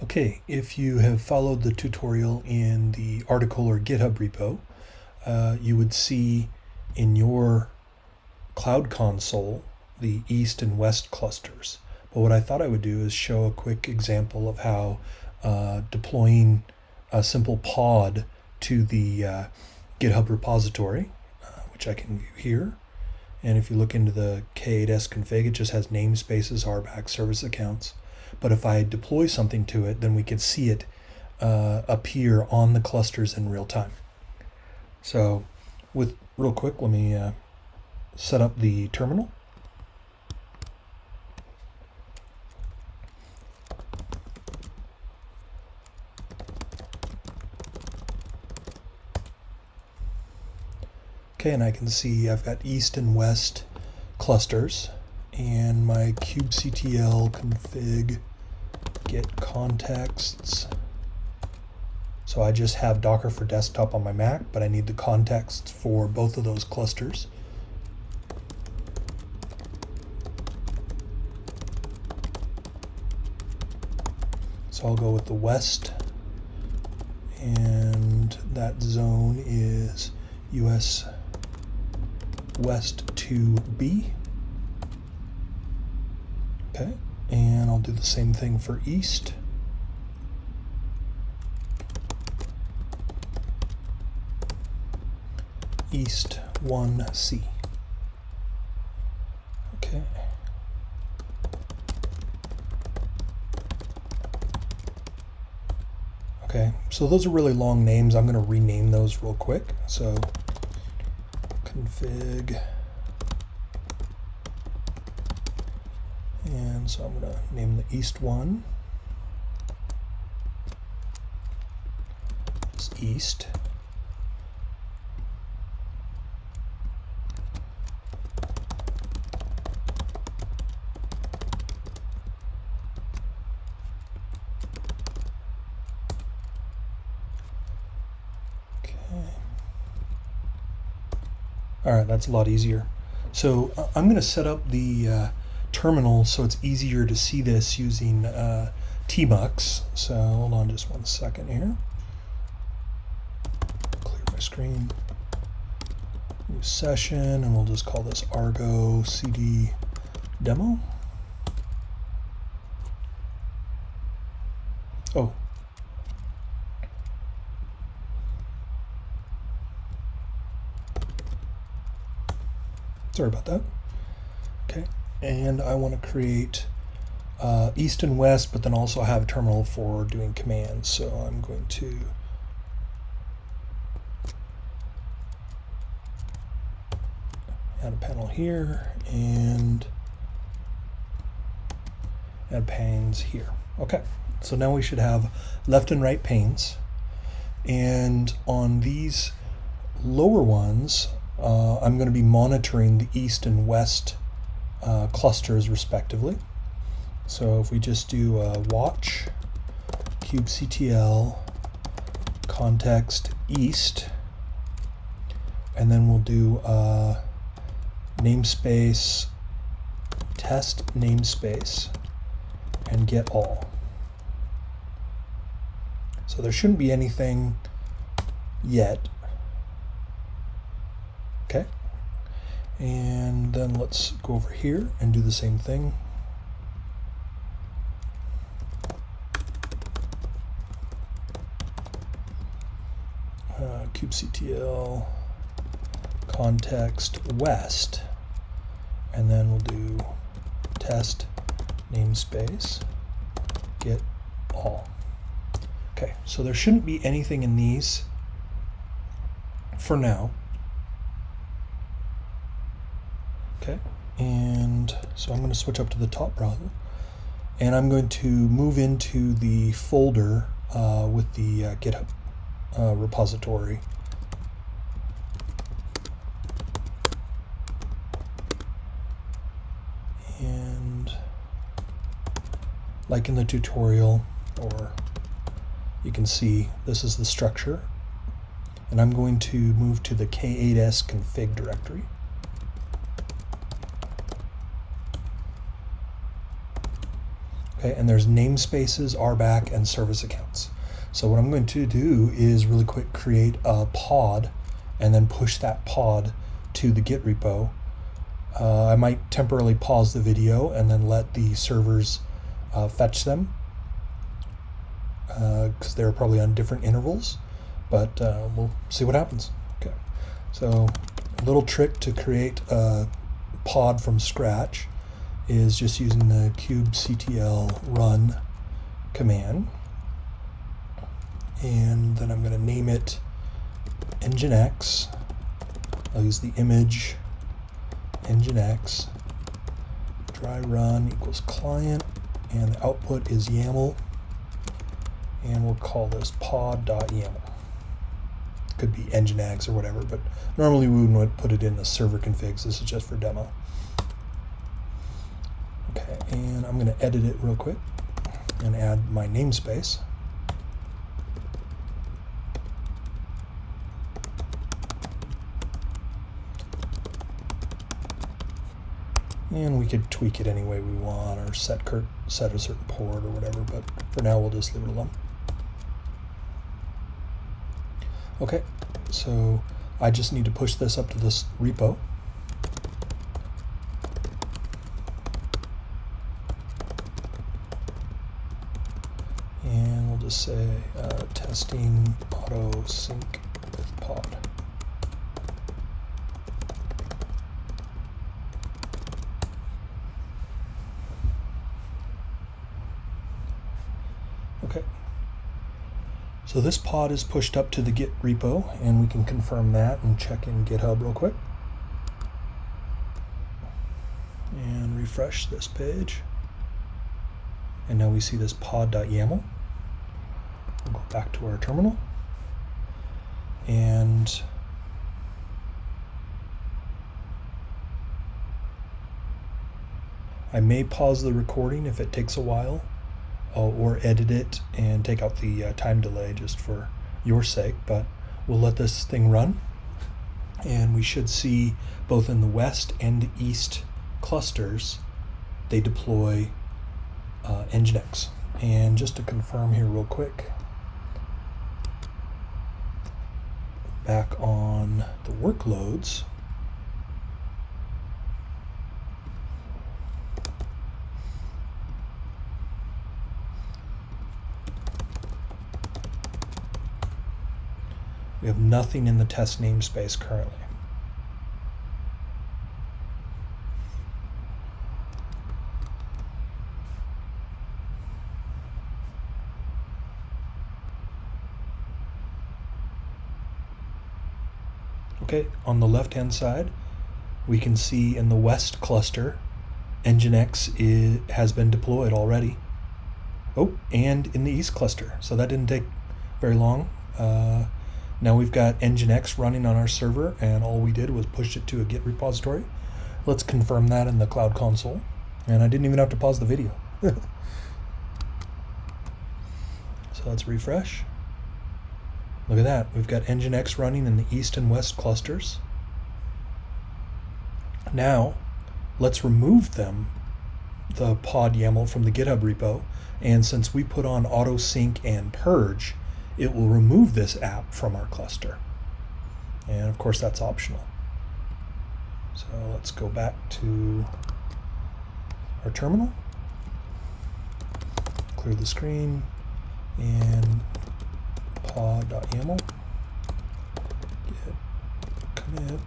Okay, if you have followed the tutorial in the article or GitHub repo, uh, you would see in your Cloud Console the east and west clusters. But what I thought I would do is show a quick example of how uh, deploying a simple pod to the uh, GitHub repository, uh, which I can view here. And if you look into the K8s config, it just has namespaces, RBAC, service accounts. But if I deploy something to it, then we can see it uh, appear on the clusters in real time. So with real quick, let me uh, set up the terminal. Okay, and I can see I've got east and west clusters and my kubectl config get contexts. So I just have Docker for desktop on my Mac, but I need the contexts for both of those clusters. So I'll go with the west, and that zone is US West 2B. Okay, and I'll do the same thing for east. East 1C. Okay. Okay, so those are really long names. I'm going to rename those real quick. So config And so I'm going to name the east one. It's east. Okay. All right, that's a lot easier. So uh, I'm going to set up the uh, terminal so it's easier to see this using uh, tmux. So hold on just one second here. Clear my screen. New session, and we'll just call this Argo CD demo. Oh. Sorry about that. And I want to create uh, east and west, but then also have a terminal for doing commands. So I'm going to add a panel here and add panes here. Okay, so now we should have left and right panes. And on these lower ones, uh, I'm going to be monitoring the east and west uh, clusters respectively. So if we just do a watch kubectl context east, and then we'll do a namespace test namespace and get all. So there shouldn't be anything yet. Okay. And then let's go over here and do the same thing. Uh, kubectl context west. And then we'll do test namespace get all. Okay so there shouldn't be anything in these for now Okay, and so I'm going to switch up to the top browser, and I'm going to move into the folder uh, with the uh, GitHub uh, repository. And like in the tutorial, or you can see this is the structure, and I'm going to move to the K8s config directory. Okay, and there's namespaces, RBAC, and service accounts. So what I'm going to do is really quick create a pod and then push that pod to the Git repo. Uh, I might temporarily pause the video and then let the servers uh, fetch them because uh, they're probably on different intervals, but uh, we'll see what happens. Okay, so a little trick to create a pod from scratch is just using the kubectl run command. And then I'm going to name it Nginx. I'll use the image Nginx. Dry run equals client. And the output is YAML. And we'll call this pod.yaml. Could be Nginx or whatever, but normally we wouldn't put it in the server configs. This is just for demo. And I'm going to edit it real quick and add my namespace. And we could tweak it any way we want or set, set a certain port or whatever, but for now we'll just leave it alone. Okay, so I just need to push this up to this repo. And we'll just say uh, testing auto sync with pod. Okay. So this pod is pushed up to the Git repo, and we can confirm that and check in GitHub real quick. And refresh this page. And now we see this pod.yaml. Back to our terminal. And I may pause the recording if it takes a while uh, or edit it and take out the uh, time delay just for your sake, but we'll let this thing run. And we should see both in the west and east clusters, they deploy uh, Nginx. And just to confirm here real quick, back on the workloads, We have nothing in the test namespace currently. Okay, on the left hand side, we can see in the west cluster, Nginx is, has been deployed already. Oh, and in the east cluster, so that didn't take very long. Uh, now we've got Nginx running on our server and all we did was push it to a Git repository. Let's confirm that in the Cloud Console. And I didn't even have to pause the video. so let's refresh. Look at that. We've got Nginx running in the east and west clusters. Now, let's remove them, the pod YAML from the GitHub repo. And since we put on auto sync and purge, it will remove this app from our cluster. And of course, that's optional. So let's go back to our terminal, clear the screen, and pod.yaml, commit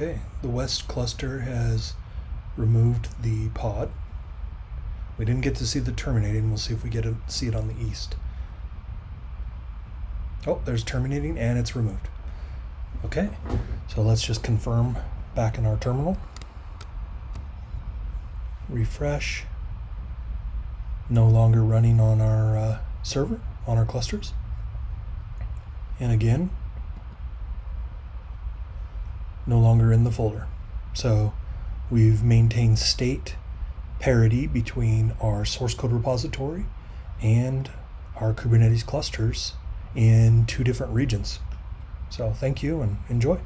Okay, the west cluster has removed the pod. We didn't get to see the terminating. We'll see if we get to see it on the east. Oh, there's terminating and it's removed. Okay, so let's just confirm back in our terminal. Refresh. no longer running on our uh, server, on our clusters. And again, no longer in the folder. So we've maintained state parity between our source code repository and our Kubernetes clusters in two different regions. So thank you and enjoy.